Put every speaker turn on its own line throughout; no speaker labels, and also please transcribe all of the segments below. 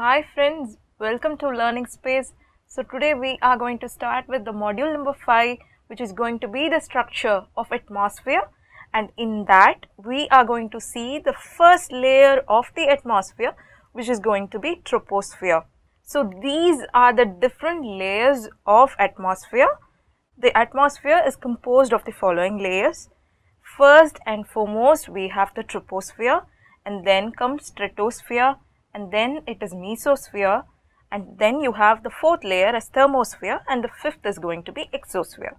Hi friends, welcome to Learning Space. So today we are going to start with the module number 5 which is going to be the structure of atmosphere and in that we are going to see the first layer of the atmosphere which is going to be troposphere. So these are the different layers of atmosphere. The atmosphere is composed of the following layers. First and foremost we have the troposphere and then comes stratosphere and then it is mesosphere and then you have the fourth layer as thermosphere and the fifth is going to be exosphere.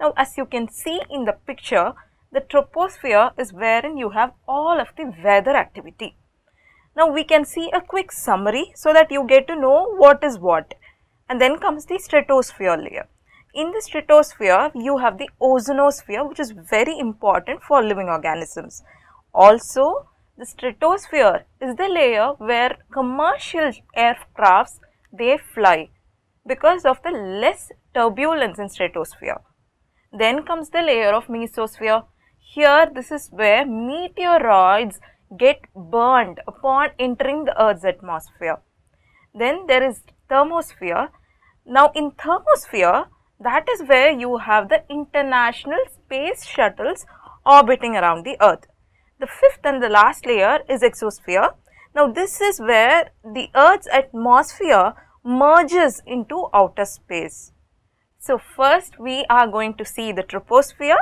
Now as you can see in the picture, the troposphere is wherein you have all of the weather activity. Now we can see a quick summary so that you get to know what is what and then comes the stratosphere layer. In the stratosphere, you have the ozonosphere which is very important for living organisms. Also, the stratosphere is the layer where commercial aircrafts they fly because of the less turbulence in stratosphere. Then comes the layer of mesosphere. Here this is where meteoroids get burned upon entering the earth's atmosphere. Then there is thermosphere. Now in thermosphere that is where you have the international space shuttles orbiting around the earth. The fifth and the last layer is exosphere. Now this is where the earth's atmosphere merges into outer space. So first we are going to see the troposphere.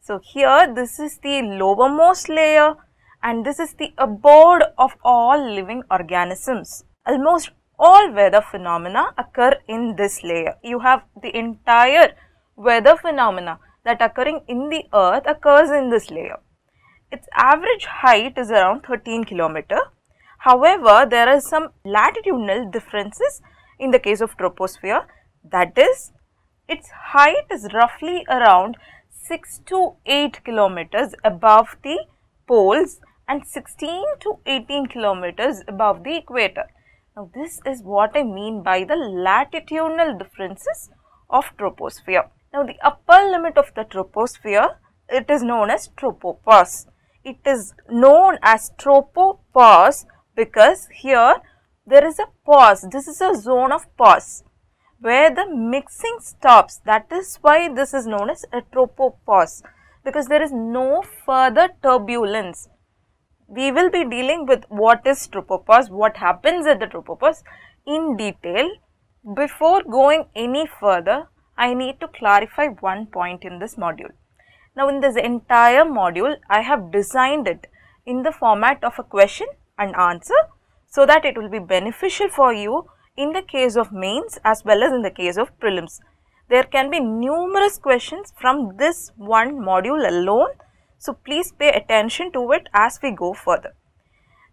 So here this is the lowermost layer and this is the abode of all living organisms. Almost all weather phenomena occur in this layer. You have the entire weather phenomena that occurring in the earth occurs in this layer. Its average height is around 13 kilometer. However, there are some latitudinal differences in the case of troposphere that is its height is roughly around 6 to 8 kilometers above the poles and 16 to 18 kilometers above the equator. Now, this is what I mean by the latitudinal differences of troposphere. Now, the upper limit of the troposphere, it is known as tropopause it is known as tropopause because here there is a pause. This is a zone of pause where the mixing stops. That is why this is known as a tropopause because there is no further turbulence. We will be dealing with what is tropopause, what happens at the tropopause in detail. Before going any further, I need to clarify one point in this module. Now in this entire module, I have designed it in the format of a question and answer so that it will be beneficial for you in the case of mains as well as in the case of prelims. There can be numerous questions from this one module alone. So please pay attention to it as we go further.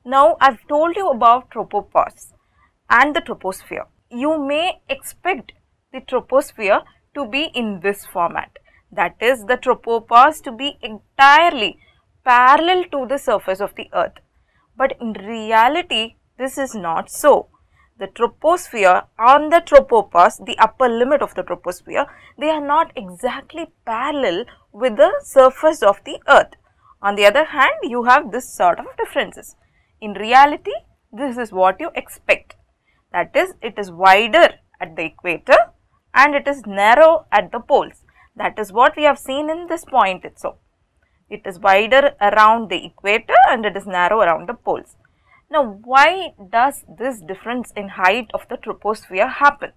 Now I have told you about tropopause and the troposphere. You may expect the troposphere to be in this format that is the tropopause to be entirely parallel to the surface of the earth. But in reality, this is not so. The troposphere on the tropopause, the upper limit of the troposphere, they are not exactly parallel with the surface of the earth. On the other hand, you have this sort of differences. In reality, this is what you expect. That is, it is wider at the equator and it is narrow at the poles. That is what we have seen in this point itself. It is wider around the equator and it is narrow around the poles. Now, why does this difference in height of the troposphere happen?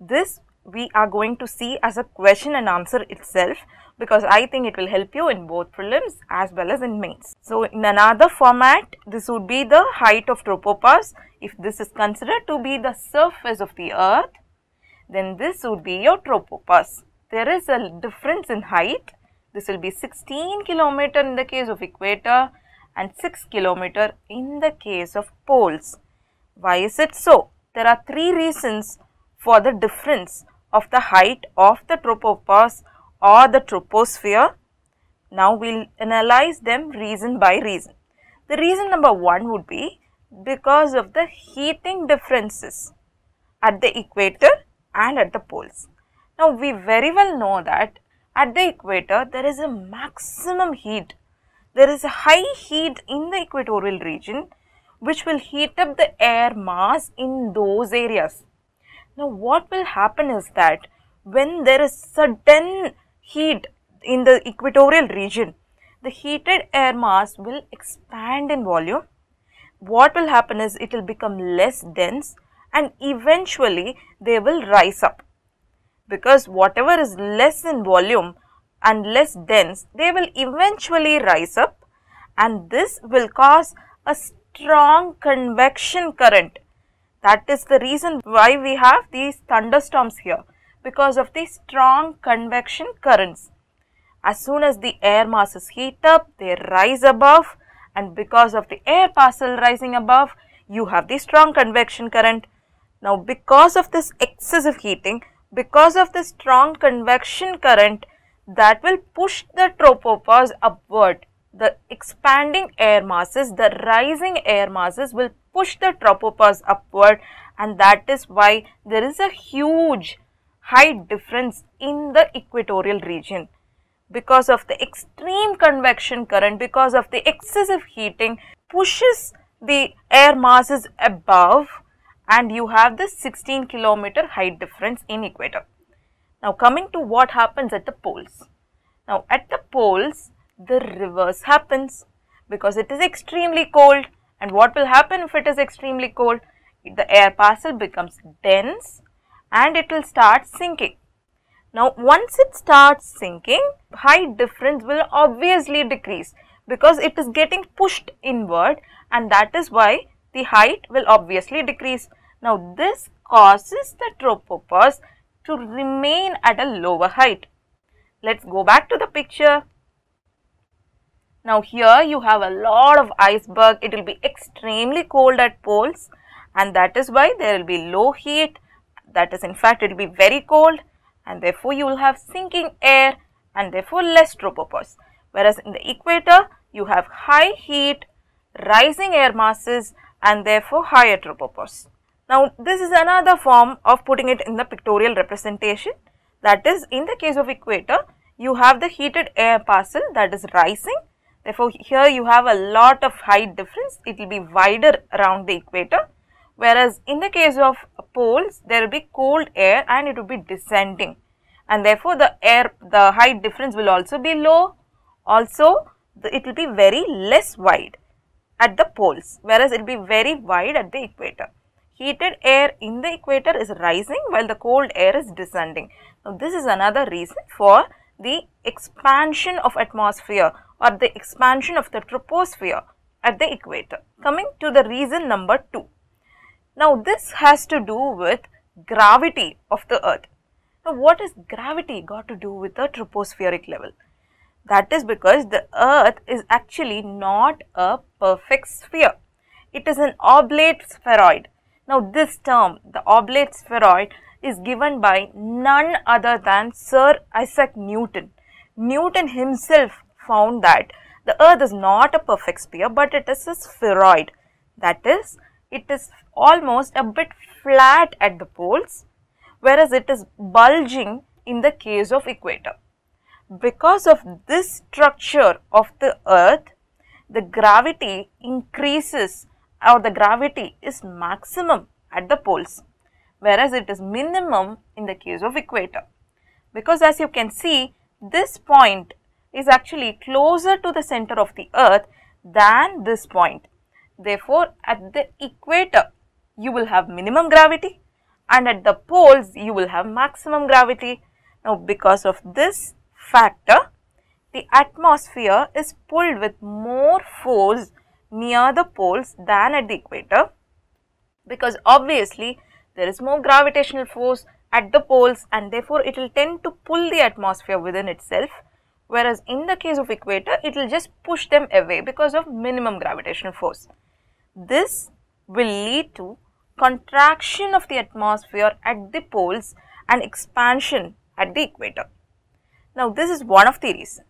This we are going to see as a question and answer itself because I think it will help you in both prelims as well as in mains. So, in another format, this would be the height of tropopause. If this is considered to be the surface of the earth, then this would be your tropopause there is a difference in height. This will be 16 kilometer in the case of equator and 6 kilometer in the case of poles. Why is it so? There are three reasons for the difference of the height of the tropopause or the troposphere. Now, we will analyze them reason by reason. The reason number one would be because of the heating differences at the equator and at the poles. Now, we very well know that at the equator there is a maximum heat. There is a high heat in the equatorial region which will heat up the air mass in those areas. Now what will happen is that when there is sudden heat in the equatorial region, the heated air mass will expand in volume. What will happen is it will become less dense and eventually they will rise up because whatever is less in volume and less dense, they will eventually rise up and this will cause a strong convection current. That is the reason why we have these thunderstorms here because of the strong convection currents. As soon as the air masses heat up, they rise above and because of the air parcel rising above, you have the strong convection current. Now, because of this excessive heating, because of the strong convection current that will push the tropopause upward, the expanding air masses, the rising air masses will push the tropopause upward and that is why there is a huge height difference in the equatorial region. Because of the extreme convection current, because of the excessive heating pushes the air masses above and you have this 16 kilometer height difference in equator. Now coming to what happens at the poles. Now at the poles the reverse happens because it is extremely cold and what will happen if it is extremely cold? The air parcel becomes dense and it will start sinking. Now, once it starts sinking, height difference will obviously decrease because it is getting pushed inward and that is why the height will obviously decrease. Now, this causes the tropopause to remain at a lower height. Let's go back to the picture. Now, here you have a lot of iceberg. It will be extremely cold at poles and that is why there will be low heat. That is in fact, it will be very cold and therefore you will have sinking air and therefore less tropopause. Whereas in the equator, you have high heat, rising air masses and therefore higher tropopause. Now, this is another form of putting it in the pictorial representation. That is, in the case of equator, you have the heated air parcel that is rising. Therefore, here you have a lot of height difference. It will be wider around the equator. Whereas, in the case of poles, there will be cold air and it will be descending and therefore, the air, the height difference will also be low. Also, it will be very less wide at the poles, whereas it will be very wide at the equator. Heated air in the equator is rising while the cold air is descending. Now, this is another reason for the expansion of atmosphere or the expansion of the troposphere at the equator. Coming to the reason number 2. Now, this has to do with gravity of the earth. Now, what has gravity got to do with the tropospheric level? That is because the earth is actually not a perfect sphere. It is an oblate spheroid. Now, this term, the oblate spheroid, is given by none other than Sir Isaac Newton. Newton himself found that the earth is not a perfect sphere, but it is a spheroid. That is, it is almost a bit flat at the poles whereas it is bulging in the case of equator. Because of this structure of the earth, the gravity increases or the gravity is maximum at the poles, whereas it is minimum in the case of equator. Because as you can see, this point is actually closer to the center of the earth than this point. Therefore, at the equator, you will have minimum gravity and at the poles you will have maximum gravity. Now, because of this factor, the atmosphere is pulled with more force near the poles than at the equator because obviously there is more gravitational force at the poles and therefore it will tend to pull the atmosphere within itself whereas in the case of equator it will just push them away because of minimum gravitational force. This will lead to contraction of the atmosphere at the poles and expansion at the equator. Now, this is one of the reasons.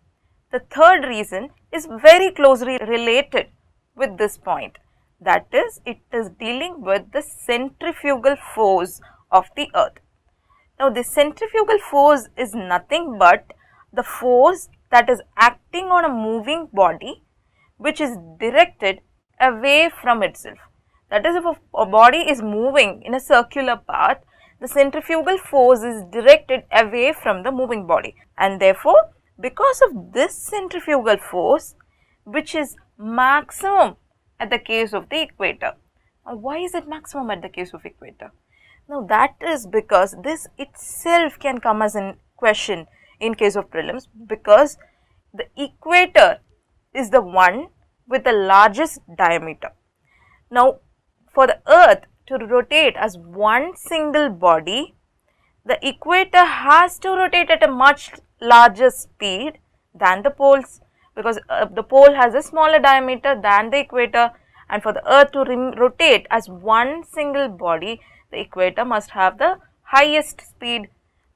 The third reason is very closely related with this point. That is, it is dealing with the centrifugal force of the earth. Now, the centrifugal force is nothing but the force that is acting on a moving body which is directed away from itself. That is if a, body is moving in a circular path, the centrifugal force is directed away from the moving body and therefore because of this centrifugal force which is maximum at the case of the equator. Now, why is it maximum at the case of equator? Now, that is because this itself can come as a question in case of prelims because the equator is the one with the largest diameter. Now, for the earth to rotate as one single body, the equator has to rotate at a much larger speed than the poles because uh, the pole has a smaller diameter than the equator and for the earth to rotate as one single body, the equator must have the highest speed.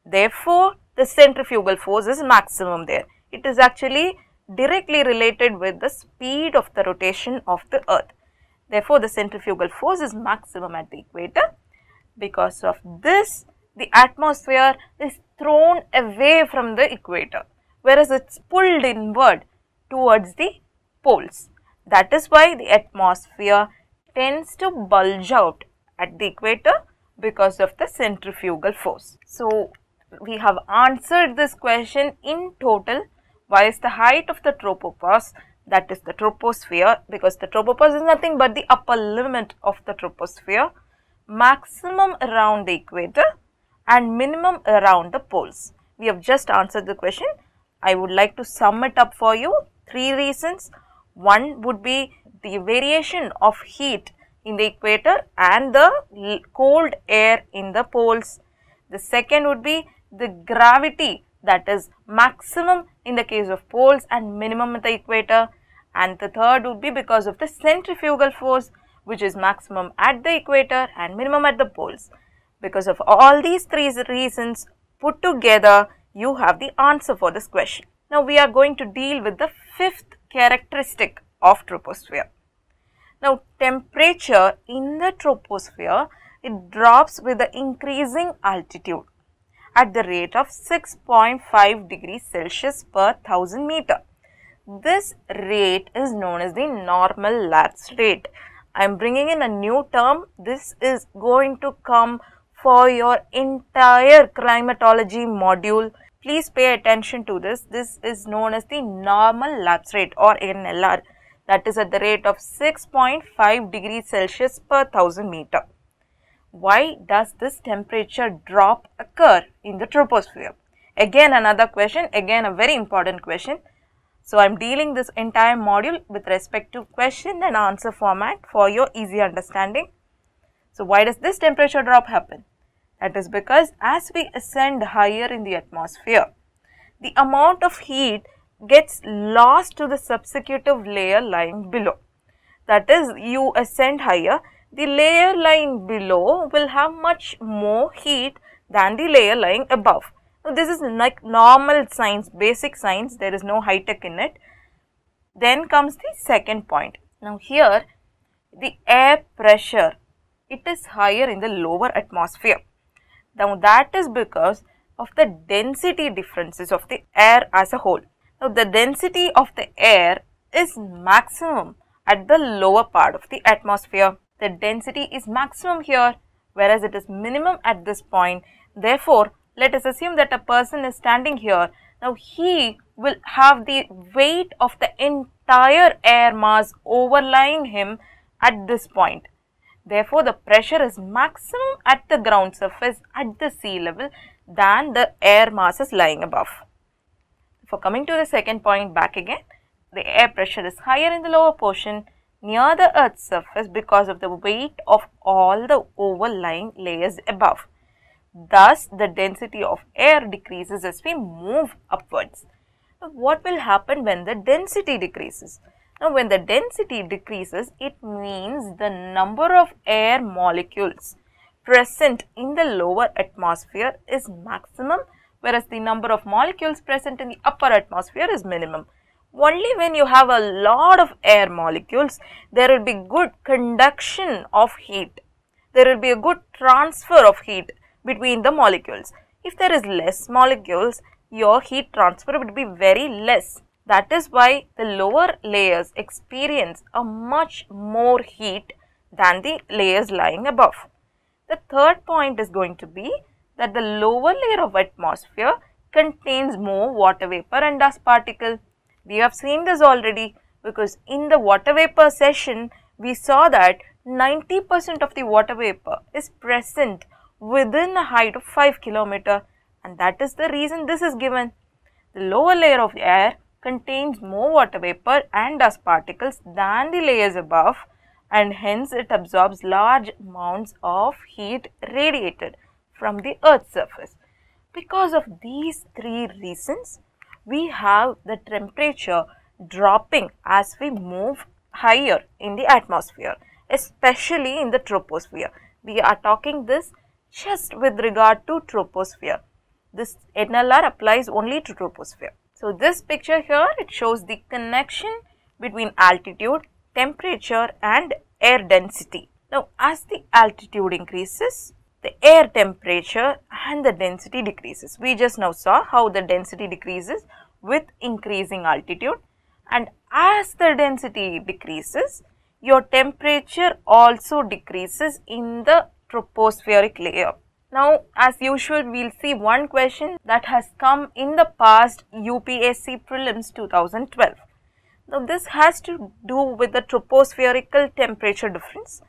Therefore, the centrifugal force is maximum there. It is actually directly related with the speed of the rotation of the earth. Therefore, the centrifugal force is maximum at the equator. Because of this, the atmosphere is thrown away from the equator, whereas it is pulled inward towards the poles. That is why the atmosphere tends to bulge out at the equator because of the centrifugal force. So, we have answered this question in total why is the height of the tropopause that is the troposphere because the tropopause is nothing but the upper limit of the troposphere maximum around the equator and minimum around the poles. We have just answered the question. I would like to sum it up for you. Three reasons. One would be the variation of heat in the equator and the cold air in the poles. The second would be the gravity that is maximum in the case of poles and minimum at the equator and the third would be because of the centrifugal force which is maximum at the equator and minimum at the poles. Because of all these three reasons put together you have the answer for this question. Now we are going to deal with the fifth characteristic of troposphere. Now temperature in the troposphere it drops with the increasing altitude at the rate of 6.5 degrees Celsius per 1000 meter. This rate is known as the normal lapse rate. I am bringing in a new term. This is going to come for your entire climatology module. Please pay attention to this. This is known as the normal lapse rate or NLR that is at the rate of 6.5 degrees Celsius per 1000 meter why does this temperature drop occur in the troposphere? Again another question, again a very important question. So, I am dealing this entire module with respect to question and answer format for your easy understanding. So, why does this temperature drop happen? That is because as we ascend higher in the atmosphere, the amount of heat gets lost to the subsecutive layer lying below. That is you ascend higher the layer lying below will have much more heat than the layer lying above. Now, this is like normal science, basic science, there is no high tech in it. Then comes the second point. Now, here the air pressure, it is higher in the lower atmosphere. Now, that is because of the density differences of the air as a whole. Now, the density of the air is maximum at the lower part of the atmosphere the density is maximum here whereas it is minimum at this point. Therefore, let us assume that a person is standing here. Now, he will have the weight of the entire air mass overlying him at this point. Therefore, the pressure is maximum at the ground surface at the sea level than the air mass is lying above. For coming to the second point back again, the air pressure is higher in the lower portion near the earth's surface because of the weight of all the overlying layers above. Thus, the density of air decreases as we move upwards. Now, what will happen when the density decreases? Now, when the density decreases, it means the number of air molecules present in the lower atmosphere is maximum, whereas the number of molecules present in the upper atmosphere is minimum only when you have a lot of air molecules, there will be good conduction of heat. There will be a good transfer of heat between the molecules. If there is less molecules, your heat transfer would be very less. That is why the lower layers experience a much more heat than the layers lying above. The third point is going to be that the lower layer of atmosphere contains more water vapor and dust particle. We have seen this already because in the water vapor session we saw that 90% of the water vapor is present within a height of 5 kilometer and that is the reason this is given. The lower layer of the air contains more water vapor and dust particles than the layers above and hence it absorbs large amounts of heat radiated from the earth's surface. Because of these three reasons, we have the temperature dropping as we move higher in the atmosphere, especially in the troposphere. We are talking this just with regard to troposphere. This NLR applies only to troposphere. So, this picture here it shows the connection between altitude, temperature and air density. Now, as the altitude increases, the air temperature and the density decreases. We just now saw how the density decreases with increasing altitude and as the density decreases, your temperature also decreases in the tropospheric layer. Now, as usual, we will see one question that has come in the past UPSC prelims 2012. Now, this has to do with the tropospherical temperature difference.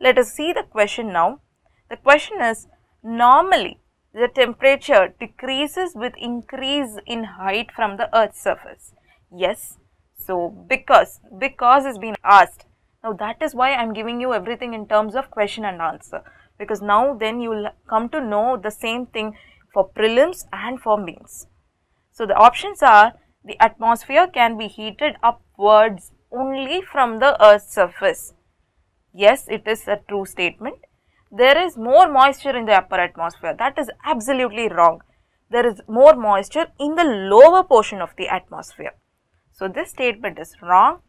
Let us see the question now. The question is, normally the temperature decreases with increase in height from the earth's surface. Yes. So, because, because is being asked. Now, that is why I am giving you everything in terms of question and answer because now then you will come to know the same thing for prelims and for mains. So, the options are the atmosphere can be heated upwards only from the earth's surface. Yes, it is a true statement. There is more moisture in the upper atmosphere. That is absolutely wrong. There is more moisture in the lower portion of the atmosphere. So, this statement is wrong.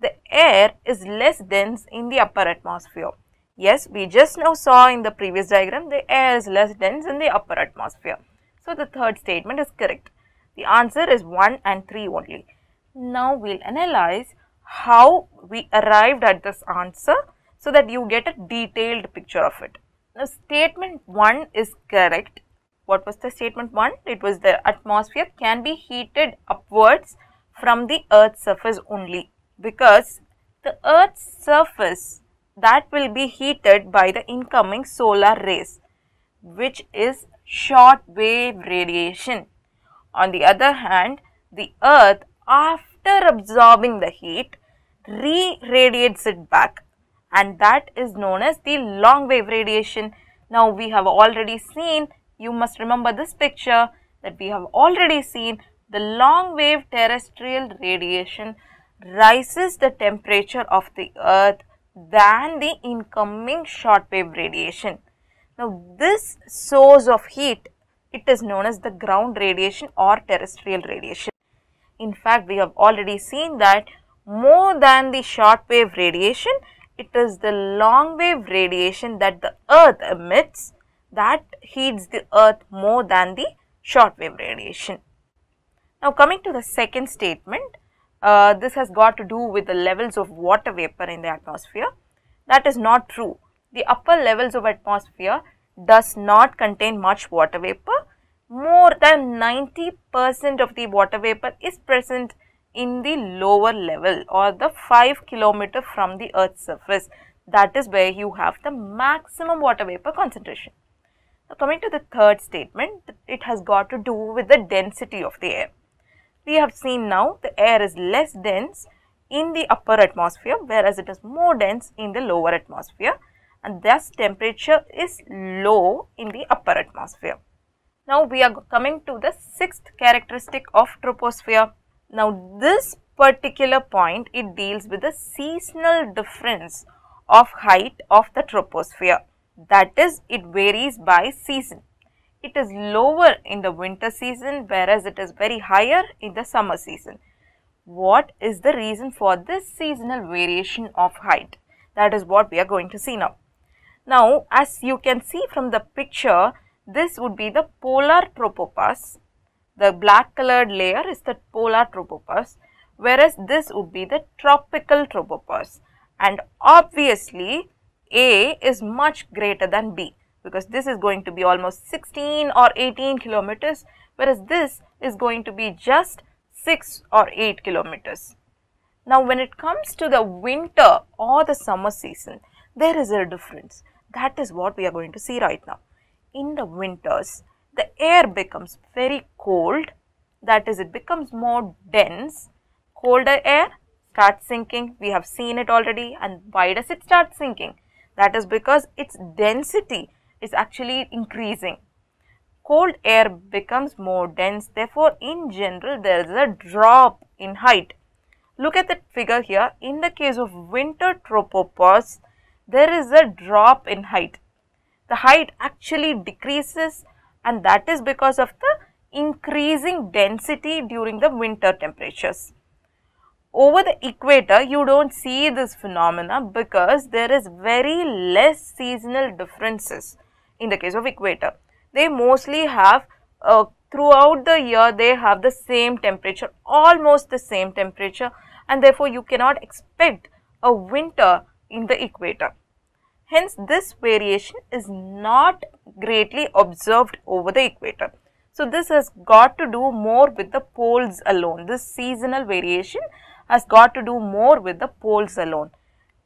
The air is less dense in the upper atmosphere. Yes, we just now saw in the previous diagram the air is less dense in the upper atmosphere. So, the third statement is correct. The answer is 1 and 3 only. Now, we will analyze how we arrived at this answer so that you get a detailed picture of it. Now, statement 1 is correct. What was the statement 1? It was the atmosphere can be heated upwards from the earth's surface only because the earth's surface that will be heated by the incoming solar rays which is short wave radiation. On the other hand, the earth after absorbing the heat re-radiates it back and that is known as the long wave radiation. Now, we have already seen, you must remember this picture that we have already seen the long wave terrestrial radiation rises the temperature of the earth than the incoming short wave radiation. Now, this source of heat, it is known as the ground radiation or terrestrial radiation. In fact, we have already seen that more than the short wave radiation, it is the long wave radiation that the earth emits that heats the earth more than the short wave radiation. Now, coming to the second statement, uh, this has got to do with the levels of water vapor in the atmosphere. That is not true. The upper levels of atmosphere does not contain much water vapor. More than 90 percent of the water vapor is present in the lower level or the 5 kilometer from the earth's surface. That is where you have the maximum water vapor concentration. Now, coming to the third statement, it has got to do with the density of the air we have seen now the air is less dense in the upper atmosphere whereas it is more dense in the lower atmosphere and thus temperature is low in the upper atmosphere. Now we are coming to the sixth characteristic of troposphere. Now this particular point it deals with the seasonal difference of height of the troposphere that is it varies by season it is lower in the winter season whereas it is very higher in the summer season. What is the reason for this seasonal variation of height? That is what we are going to see now. Now, as you can see from the picture, this would be the polar tropopause The black colored layer is the polar tropopause whereas this would be the tropical tropopause and obviously A is much greater than B because this is going to be almost 16 or 18 kilometers whereas this is going to be just 6 or 8 kilometers. Now when it comes to the winter or the summer season, there is a difference. That is what we are going to see right now. In the winters, the air becomes very cold, that is it becomes more dense. Colder air starts sinking, we have seen it already and why does it start sinking? That is because its density is actually increasing. Cold air becomes more dense, therefore in general there is a drop in height Look at the figure here. In the case of winter tropopause, there is a drop in height. The height actually decreases and that is because of the increasing density during the winter temperatures. Over the equator, you don't see this phenomena because there is very less seasonal differences in the case of equator. They mostly have uh, throughout the year they have the same temperature, almost the same temperature and therefore you cannot expect a winter in the equator. Hence, this variation is not greatly observed over the equator. So, this has got to do more with the poles alone. This seasonal variation has got to do more with the poles alone.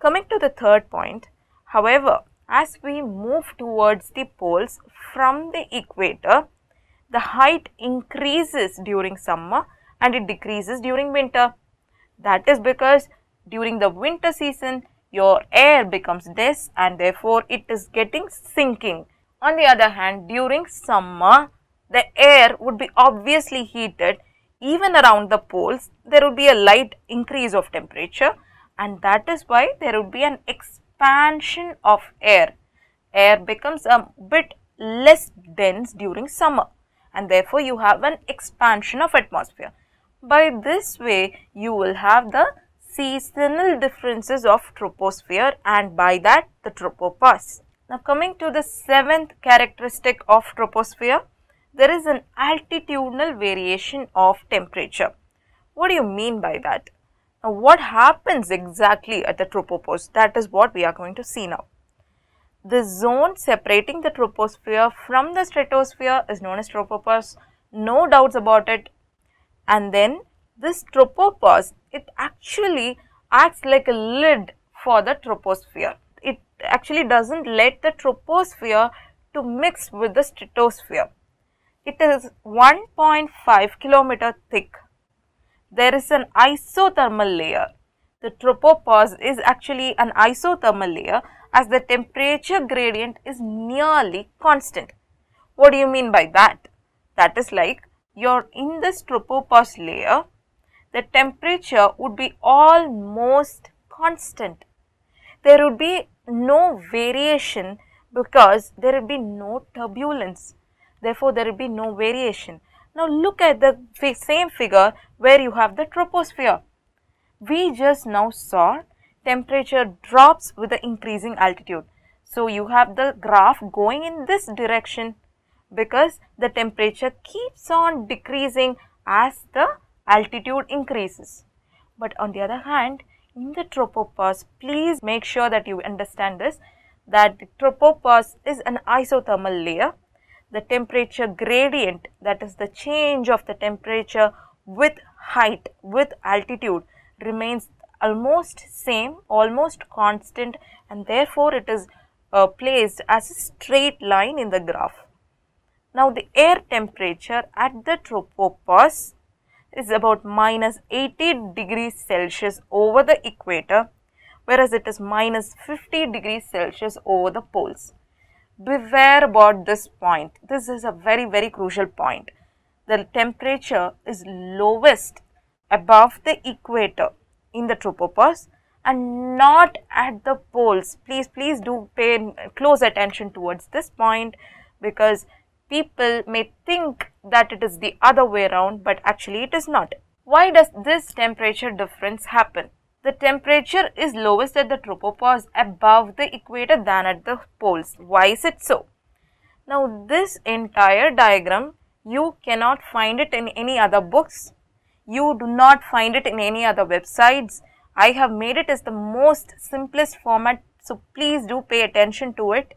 Coming to the third point, however, as we move towards the poles from the equator, the height increases during summer and it decreases during winter. That is because during the winter season, your air becomes dense and therefore it is getting sinking. On the other hand, during summer, the air would be obviously heated even around the poles, there would be a light increase of temperature and that is why there would be an expansion of air. Air becomes a bit less dense during summer and therefore you have an expansion of atmosphere. By this way, you will have the seasonal differences of troposphere and by that the tropopause. Now coming to the seventh characteristic of troposphere, there is an altitudinal variation of temperature. What do you mean by that? Now what happens exactly at the tropopause? That is what we are going to see now. The zone separating the troposphere from the stratosphere is known as tropopause. No doubts about it and then this tropopause it actually acts like a lid for the troposphere. It actually doesn't let the troposphere to mix with the stratosphere. It is 1.5 kilometer thick. There is an isothermal layer. The tropopause is actually an isothermal layer as the temperature gradient is nearly constant. What do you mean by that? That is like you're in this tropopause layer, the temperature would be almost constant. There would be no variation because there would be no turbulence. Therefore, there would be no variation. Now, look at the same figure where you have the troposphere. We just now saw temperature drops with the increasing altitude. So, you have the graph going in this direction because the temperature keeps on decreasing as the altitude increases. But on the other hand, in the tropopause, please make sure that you understand this, that the tropopause is an isothermal layer. The temperature gradient, that is the change of the temperature with height, with altitude, remains almost same, almost constant and therefore it is uh, placed as a straight line in the graph. Now, the air temperature at the tropopause is about minus 80 degrees Celsius over the equator, whereas it is minus 50 degrees Celsius over the poles. Beware about this point. This is a very, very crucial point. The temperature is lowest above the equator in the tropopause and not at the poles. Please, please do pay close attention towards this point because people may think that it is the other way around, but actually it is not. Why does this temperature difference happen? The temperature is lowest at the tropopause above the equator than at the poles. Why is it so? Now, this entire diagram You cannot find it in any other books. You do not find it in any other websites. I have made it as the most simplest format. So, please do pay attention to it.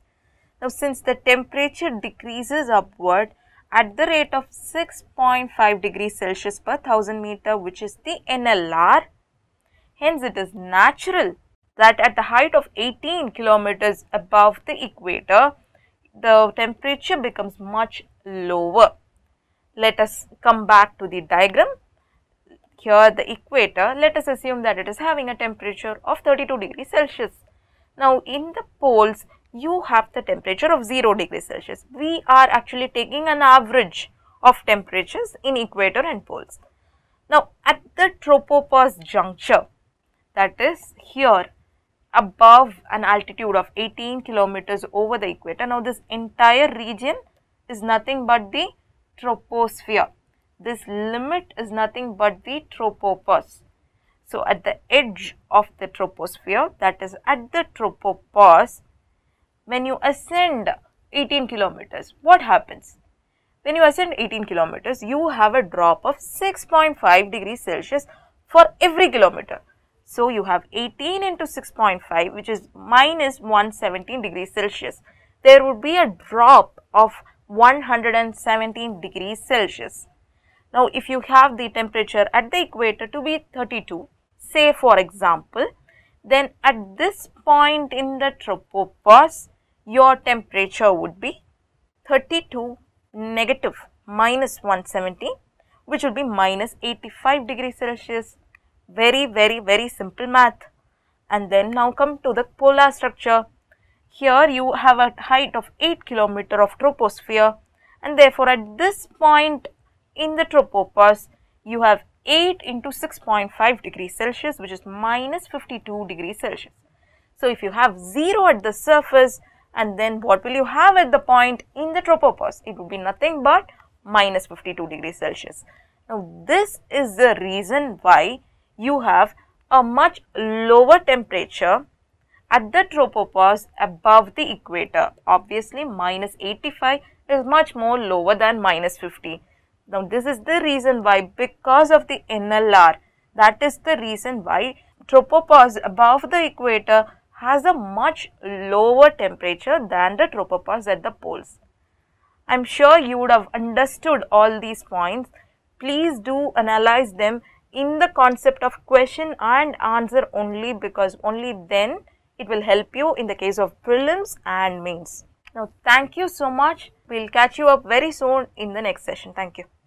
Now, since the temperature decreases upward at the rate of 6.5 degrees Celsius per 1000 meter which is the NLR, hence it is natural that at the height of 18 kilometers above the equator, the temperature becomes much lower. Let us come back to the diagram. Here the equator, let us assume that it is having a temperature of 32 degrees Celsius. Now, in the poles, you have the temperature of 0 degrees Celsius. We are actually taking an average of temperatures in equator and poles. Now, at the tropopause juncture, that is here above an altitude of 18 kilometers over the equator. Now, this entire region is nothing but the troposphere. This limit is nothing but the tropopause. So, at the edge of the troposphere that is at the tropopause, when you ascend 18 kilometers, what happens? When you ascend 18 kilometers, you have a drop of 6.5 degrees Celsius for every kilometer. So, you have 18 into 6.5 which is minus 117 degrees Celsius. There would be a drop of 117 degrees Celsius. Now, if you have the temperature at the equator to be 32, say for example, then at this point in the tropopause, your temperature would be 32 negative minus 170 which would be minus 85 degrees Celsius very, very, very simple math. And then now come to the polar structure. Here you have a height of 8 kilometer of troposphere and therefore at this point in the tropopause you have 8 into 6.5 degrees Celsius which is minus 52 degrees Celsius. So, if you have 0 at the surface and then what will you have at the point in the tropopause? It would be nothing but minus 52 degrees Celsius. Now, this is the reason why you have a much lower temperature at the tropopause above the equator. Obviously, minus 85 is much more lower than minus 50. Now, this is the reason why because of the NLR, that is the reason why tropopause above the equator has a much lower temperature than the tropopause at the poles. I am sure you would have understood all these points. Please do analyze them in the concept of question and answer only because only then it will help you in the case of prelims and mains. Now, thank you so much. We will catch you up very soon in the next session. Thank you.